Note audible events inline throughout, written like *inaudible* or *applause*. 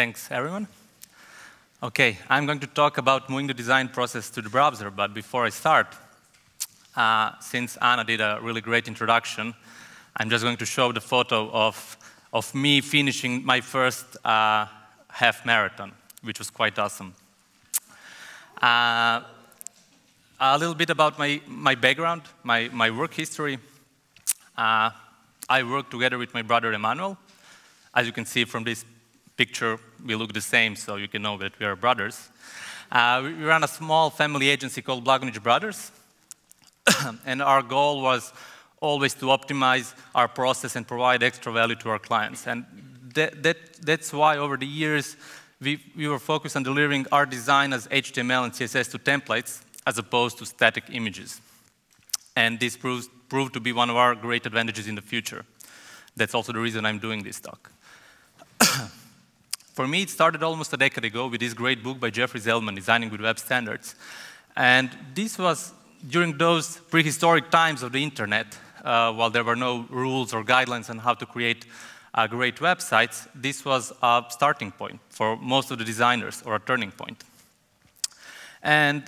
Thanks, everyone. Okay, I'm going to talk about moving the design process to the browser, but before I start, uh, since Anna did a really great introduction, I'm just going to show the photo of, of me finishing my first uh, half marathon, which was quite awesome. Uh, a little bit about my, my background, my, my work history. Uh, I work together with my brother Emanuel. As you can see from this picture, we look the same, so you can know that we are brothers. Uh, we run a small family agency called Blagonić Brothers, *coughs* and our goal was always to optimize our process and provide extra value to our clients. And that, that, that's why over the years, we, we were focused on delivering our design as HTML and CSS to templates as opposed to static images. And this proves, proved to be one of our great advantages in the future. That's also the reason I'm doing this talk. *coughs* For me, it started almost a decade ago with this great book by Jeffrey Zeldman, Designing with Web Standards. And this was during those prehistoric times of the internet, uh, while there were no rules or guidelines on how to create uh, great websites, this was a starting point for most of the designers, or a turning point. And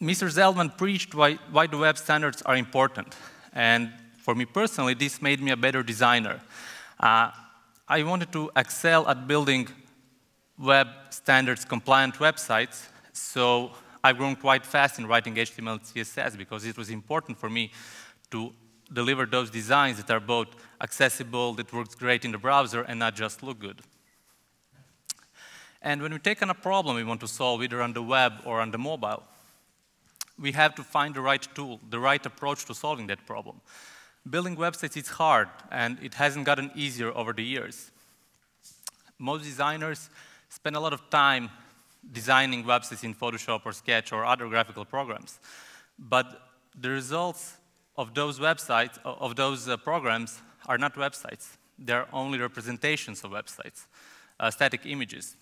Mr. Zeldman preached why, why the web standards are important. And for me personally, this made me a better designer. Uh, I wanted to excel at building web standards compliant websites, so I've grown quite fast in writing HTML and CSS because it was important for me to deliver those designs that are both accessible, that works great in the browser, and not just look good. And when we take on a problem we want to solve, either on the web or on the mobile, we have to find the right tool, the right approach to solving that problem. Building websites is hard, and it hasn't gotten easier over the years. Most designers spend a lot of time designing websites in Photoshop or Sketch or other graphical programs. But the results of those websites, of those uh, programs, are not websites. They're only representations of websites, uh, static images.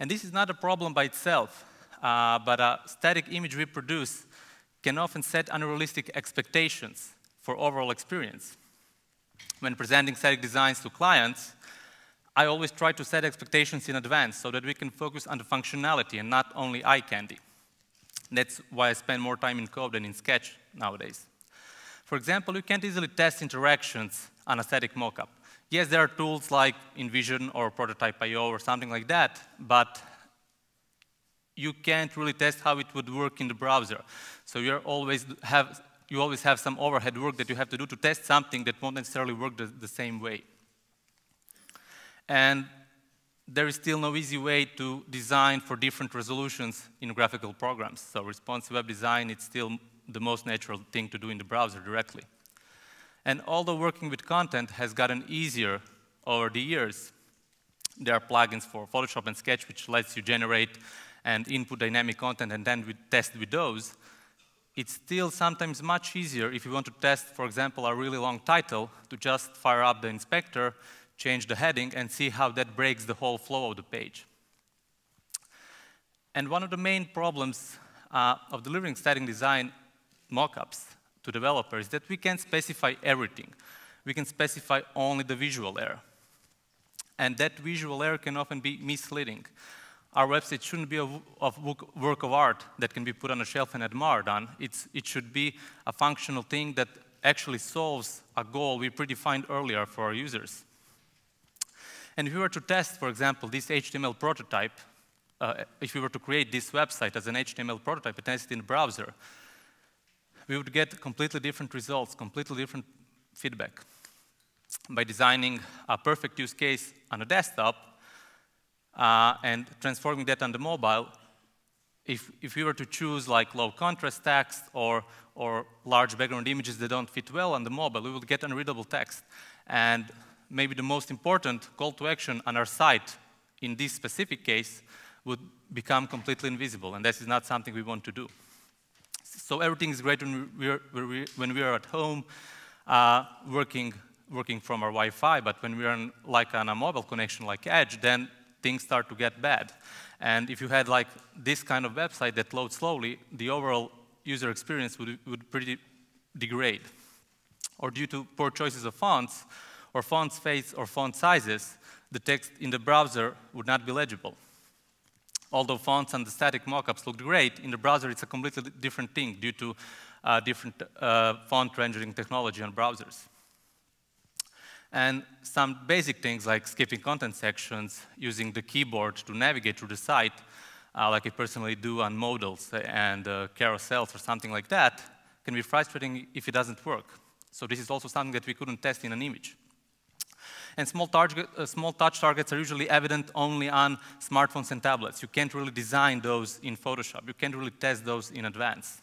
And this is not a problem by itself, uh, but a static image we produce can often set unrealistic expectations for overall experience. When presenting static designs to clients, I always try to set expectations in advance so that we can focus on the functionality and not only eye candy. That's why I spend more time in code than in Sketch nowadays. For example, you can't easily test interactions on a static mockup. Yes, there are tools like InVision or Prototype.io or something like that, but you can't really test how it would work in the browser. So you always have, you always have some overhead work that you have to do to test something that won't necessarily work the, the same way. And there is still no easy way to design for different resolutions in graphical programs. So responsive web design is still the most natural thing to do in the browser directly. And although working with content has gotten easier over the years, there are plugins for Photoshop and Sketch which lets you generate and input dynamic content and then we test with those. It's still sometimes much easier if you want to test, for example, a really long title to just fire up the inspector change the heading, and see how that breaks the whole flow of the page. And one of the main problems uh, of delivering static design mockups to developers is that we can't specify everything. We can specify only the visual layer. And that visual layer can often be misleading. Our website shouldn't be a, work of art that can be put on a shelf and admired on. It's, it should be a functional thing that actually solves a goal we predefined earlier for our users. And if we were to test, for example, this HTML prototype, uh, if we were to create this website as an HTML prototype and test it in the browser, we would get completely different results, completely different feedback. By designing a perfect use case on a desktop uh, and transforming that on the mobile, if, if we were to choose like low contrast text or, or large background images that don't fit well on the mobile, we would get unreadable text. And maybe the most important call to action on our site in this specific case would become completely invisible, and this is not something we want to do. So everything is great when we are, when we are at home uh, working, working from our Wi-Fi, but when we are on, like on a mobile connection like Edge, then things start to get bad. And if you had like this kind of website that loads slowly, the overall user experience would, would pretty degrade. Or due to poor choices of fonts, or font space or font sizes, the text in the browser would not be legible. Although fonts and the static mockups looked great, in the browser it's a completely different thing due to uh, different uh, font rendering technology on browsers. And some basic things like skipping content sections, using the keyboard to navigate through the site, uh, like I personally do on modals and uh, carousels or something like that, can be frustrating if it doesn't work. So this is also something that we couldn't test in an image. And small, target, uh, small touch targets are usually evident only on smartphones and tablets. You can't really design those in Photoshop. You can't really test those in advance.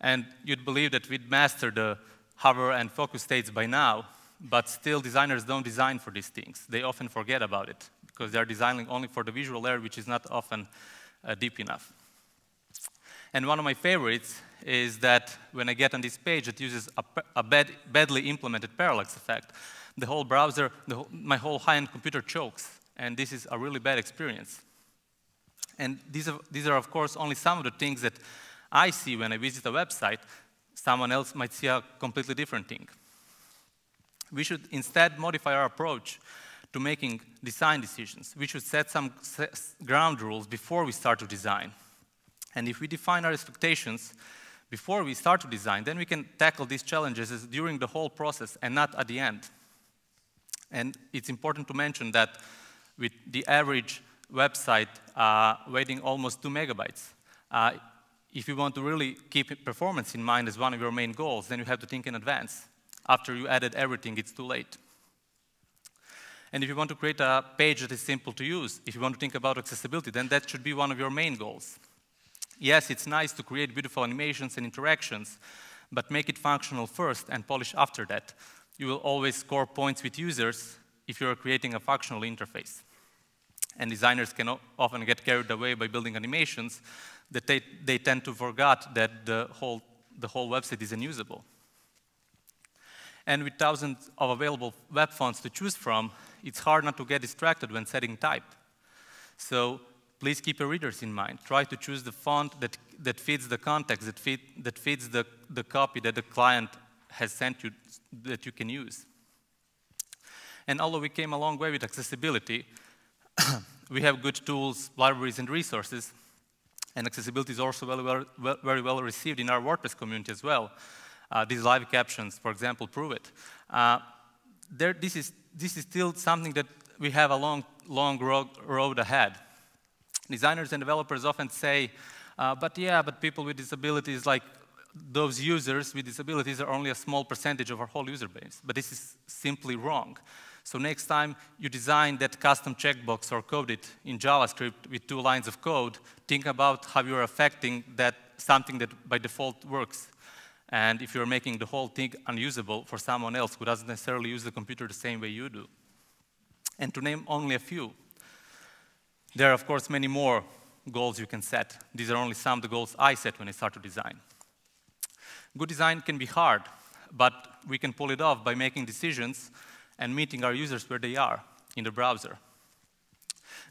And you'd believe that we'd master the hover and focus states by now, but still designers don't design for these things. They often forget about it because they're designing only for the visual layer, which is not often uh, deep enough. And one of my favorites is that when I get on this page, it uses a, a bad, badly implemented parallax effect. The whole browser, the whole, my whole high-end computer chokes, and this is a really bad experience. And these are, these are, of course, only some of the things that I see when I visit a website. Someone else might see a completely different thing. We should instead modify our approach to making design decisions. We should set some ground rules before we start to design. And if we define our expectations before we start to design, then we can tackle these challenges during the whole process and not at the end. And it's important to mention that with the average website uh, waiting almost two megabytes, uh, if you want to really keep performance in mind as one of your main goals, then you have to think in advance. After you added everything, it's too late. And if you want to create a page that is simple to use, if you want to think about accessibility, then that should be one of your main goals. Yes, it's nice to create beautiful animations and interactions, but make it functional first and polish after that. You will always score points with users if you're creating a functional interface. And designers can often get carried away by building animations that they, they tend to forget that the whole, the whole website is unusable. And with thousands of available web fonts to choose from, it's hard not to get distracted when setting type. So please keep your readers in mind. Try to choose the font that, that fits the context, that, fit, that fits the, the copy that the client has sent you that you can use. And although we came a long way with accessibility, *coughs* we have good tools, libraries, and resources, and accessibility is also very well, very well received in our WordPress community as well. Uh, these live captions, for example, prove it. Uh, there, this, is, this is still something that we have a long, long road, road ahead. Designers and developers often say, uh, but yeah, but people with disabilities, like those users with disabilities are only a small percentage of our whole user base. But this is simply wrong. So next time you design that custom checkbox or code it in JavaScript with two lines of code, think about how you're affecting that something that by default works and if you're making the whole thing unusable for someone else who doesn't necessarily use the computer the same way you do. And to name only a few, there are, of course, many more goals you can set. These are only some of the goals I set when I start to design. Good design can be hard, but we can pull it off by making decisions and meeting our users where they are in the browser.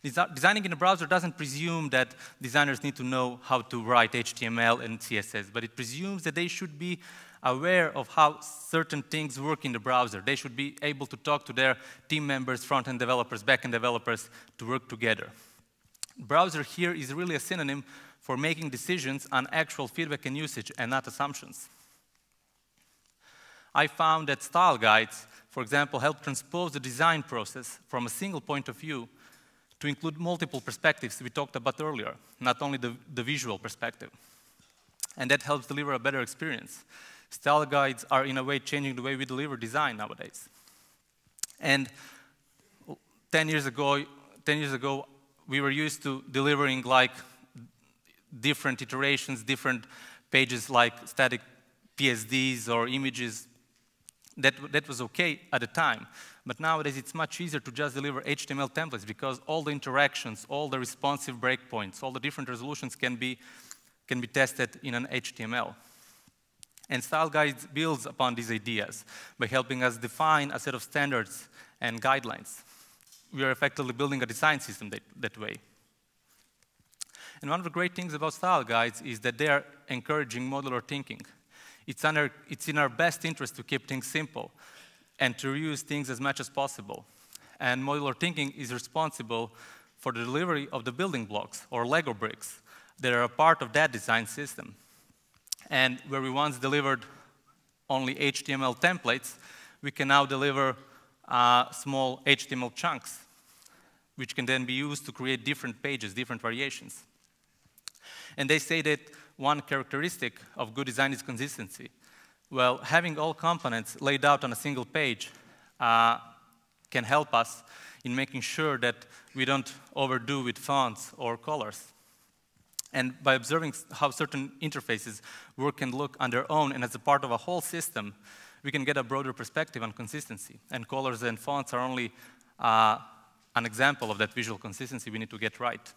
Designing in a browser doesn't presume that designers need to know how to write HTML and CSS, but it presumes that they should be aware of how certain things work in the browser. They should be able to talk to their team members, front-end developers, back-end developers to work together. Browser here is really a synonym for making decisions on actual feedback and usage and not assumptions. I found that style guides, for example, help transpose the design process from a single point of view to include multiple perspectives we talked about earlier, not only the, the visual perspective. And that helps deliver a better experience. Style guides are, in a way, changing the way we deliver design nowadays. And 10 years ago, 10 years ago, we were used to delivering like different iterations, different pages like static PSDs or images. That, that was okay at the time. But nowadays, it's much easier to just deliver HTML templates because all the interactions, all the responsive breakpoints, all the different resolutions can be, can be tested in an HTML. And Style Guides builds upon these ideas by helping us define a set of standards and guidelines. We are effectively building a design system that, that way. And one of the great things about Style Guides is that they are encouraging modular thinking. It's, under, it's in our best interest to keep things simple and to reuse things as much as possible. And modular thinking is responsible for the delivery of the building blocks or Lego bricks that are a part of that design system. And where we once delivered only HTML templates, we can now deliver uh, small HTML chunks, which can then be used to create different pages, different variations. And they say that one characteristic of good design is consistency. Well, having all components laid out on a single page uh, can help us in making sure that we don't overdo with fonts or colors. And by observing how certain interfaces work and look on their own and as a part of a whole system, we can get a broader perspective on consistency. And colors and fonts are only uh, an example of that visual consistency we need to get right.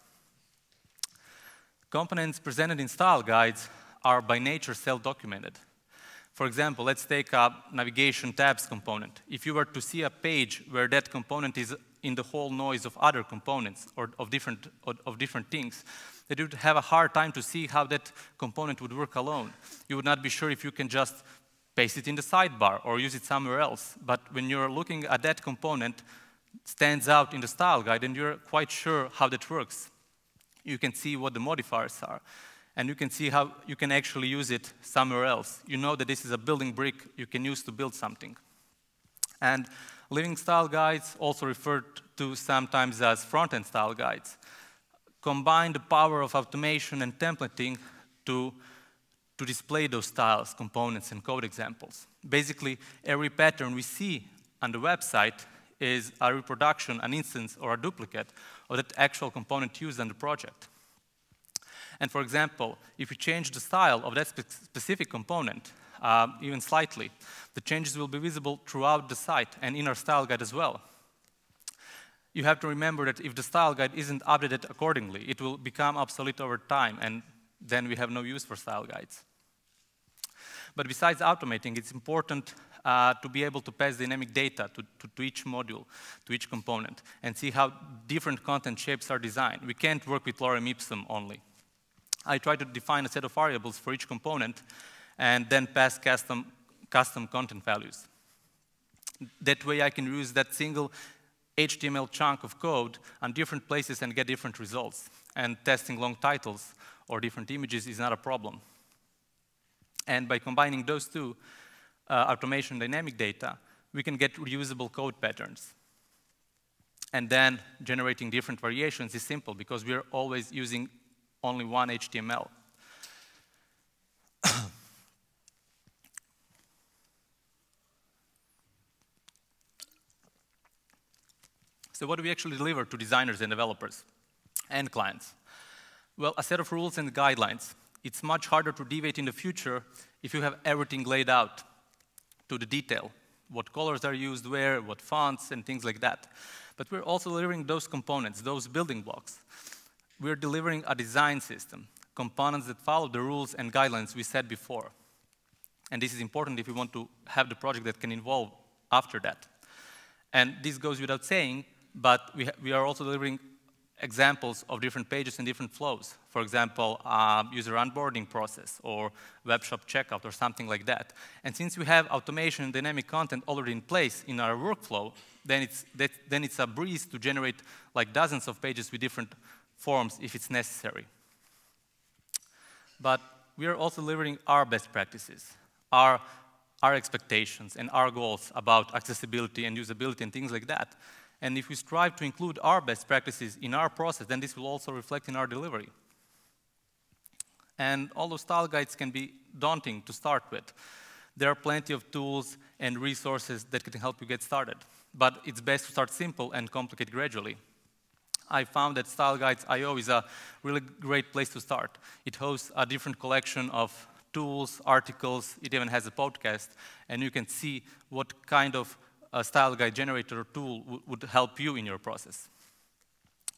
Components presented in style guides are by nature self-documented. For example, let's take a navigation tabs component. If you were to see a page where that component is in the whole noise of other components or of different, of different things, that you would have a hard time to see how that component would work alone. You would not be sure if you can just paste it in the sidebar or use it somewhere else. But when you're looking at that component, stands out in the style guide and you're quite sure how that works. You can see what the modifiers are. And you can see how you can actually use it somewhere else. You know that this is a building brick you can use to build something. And living style guides, also referred to sometimes as front-end style guides, combine the power of automation and templating to, to display those styles, components, and code examples. Basically, every pattern we see on the website is a reproduction, an instance, or a duplicate of that actual component used in the project. And for example, if you change the style of that spe specific component, uh, even slightly, the changes will be visible throughout the site and in our style guide as well you have to remember that if the style guide isn't updated accordingly, it will become obsolete over time, and then we have no use for style guides. But besides automating, it's important uh, to be able to pass dynamic data to, to, to, each module, to each component, and see how different content shapes are designed. We can't work with lorem ipsum only. I try to define a set of variables for each component and then pass custom, custom content values. That way I can use that single HTML chunk of code on different places and get different results. And testing long titles or different images is not a problem. And by combining those two, uh, automation dynamic data, we can get reusable code patterns. And then generating different variations is simple because we're always using only one HTML. *coughs* So what do we actually deliver to designers and developers and clients? Well, a set of rules and guidelines. It's much harder to deviate in the future if you have everything laid out to the detail, what colors are used where, what fonts, and things like that. But we're also delivering those components, those building blocks. We're delivering a design system, components that follow the rules and guidelines we said before. And this is important if we want to have the project that can evolve after that. And this goes without saying, but we, we are also delivering examples of different pages and different flows. For example, user onboarding process or web shop checkout or something like that. And since we have automation and dynamic content already in place in our workflow, then it's, that, then it's a breeze to generate like dozens of pages with different forms if it's necessary. But we are also delivering our best practices, our, our expectations and our goals about accessibility and usability and things like that. And if we strive to include our best practices in our process, then this will also reflect in our delivery. And although style guides can be daunting to start with, there are plenty of tools and resources that can help you get started. But it's best to start simple and complicate gradually. I found that Style Guides IO is a really great place to start. It hosts a different collection of tools, articles, it even has a podcast, and you can see what kind of a style guide generator tool would help you in your process.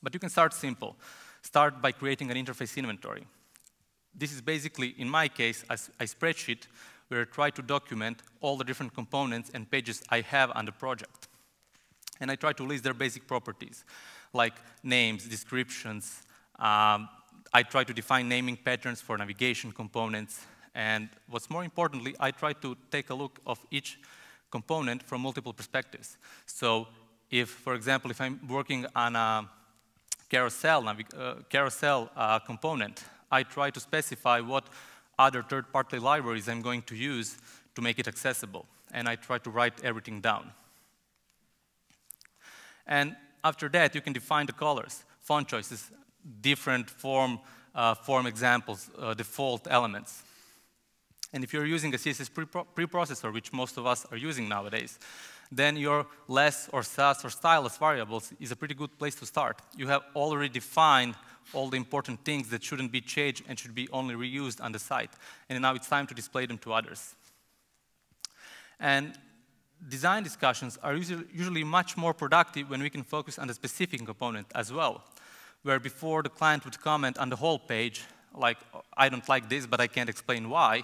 But you can start simple. Start by creating an interface inventory. This is basically, in my case, a, a spreadsheet where I try to document all the different components and pages I have on the project. And I try to list their basic properties, like names, descriptions. Um, I try to define naming patterns for navigation components. And what's more importantly, I try to take a look of each component from multiple perspectives. So if, for example, if I'm working on a carousel, uh, carousel uh, component, I try to specify what other third-party libraries I'm going to use to make it accessible. And I try to write everything down. And after that, you can define the colors, font choices, different form, uh, form examples, uh, default elements. And if you're using a CSS preprocessor, which most of us are using nowadays, then your less or sass or stylus variables is a pretty good place to start. You have already defined all the important things that shouldn't be changed and should be only reused on the site. And now it's time to display them to others. And design discussions are usually much more productive when we can focus on the specific component as well, where before the client would comment on the whole page, like, I don't like this, but I can't explain why,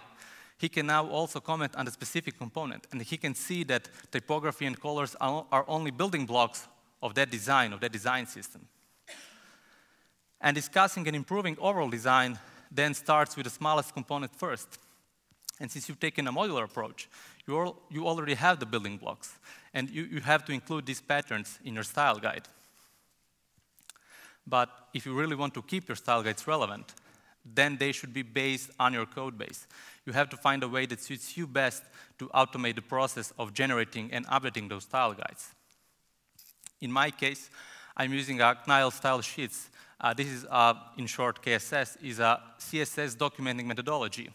he can now also comment on the specific component, and he can see that typography and colors are only building blocks of that design, of that design system. And discussing and improving overall design then starts with the smallest component first. And since you've taken a modular approach, you, all, you already have the building blocks, and you, you have to include these patterns in your style guide. But if you really want to keep your style guides relevant, then they should be based on your code base. You have to find a way that suits you best to automate the process of generating and updating those style guides. In my case, I'm using a Knyle style sheets. Uh, this is, uh, in short, KSS, is a CSS documenting methodology,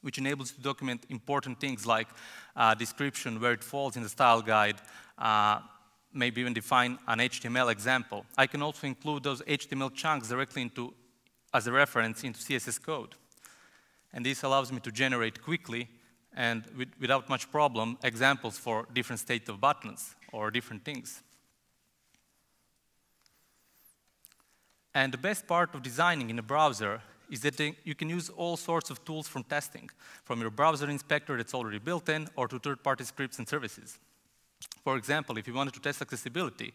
which enables to document important things like uh, description, where it falls in the style guide, uh, maybe even define an HTML example. I can also include those HTML chunks directly into as a reference into CSS code. And this allows me to generate quickly and with, without much problem examples for different state of buttons or different things. And the best part of designing in a browser is that uh, you can use all sorts of tools from testing, from your browser inspector that's already built in, or to third-party scripts and services. For example, if you wanted to test accessibility,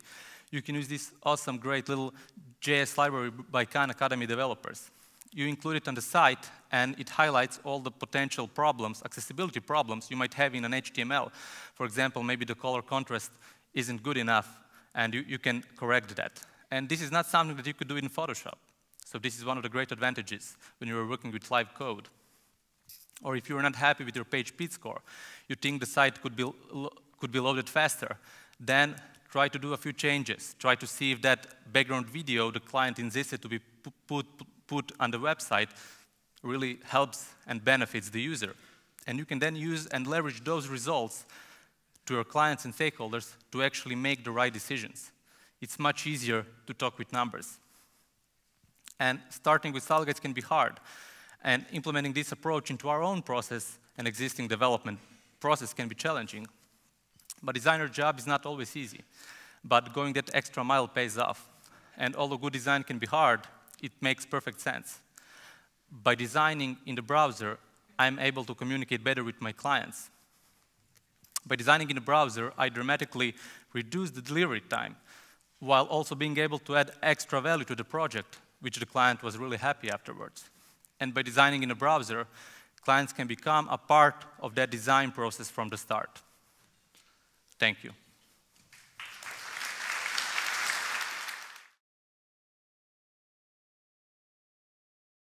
you can use this awesome, great little JS library by Khan Academy developers. You include it on the site, and it highlights all the potential problems, accessibility problems you might have in an HTML. For example, maybe the color contrast isn't good enough, and you, you can correct that. And this is not something that you could do in Photoshop. So this is one of the great advantages when you're working with live code. Or if you're not happy with your page speed score, you think the site could be, could be loaded faster, then try to do a few changes. Try to see if that background video the client insisted to be put, put on the website really helps and benefits the user. And you can then use and leverage those results to your clients and stakeholders to actually make the right decisions. It's much easier to talk with numbers. And starting with style can be hard. And implementing this approach into our own process and existing development process can be challenging. But designer job is not always easy. But going that extra mile pays off. And although good design can be hard, it makes perfect sense. By designing in the browser, I'm able to communicate better with my clients. By designing in the browser, I dramatically reduce the delivery time, while also being able to add extra value to the project, which the client was really happy afterwards. And by designing in a browser, clients can become a part of that design process from the start. Thank you.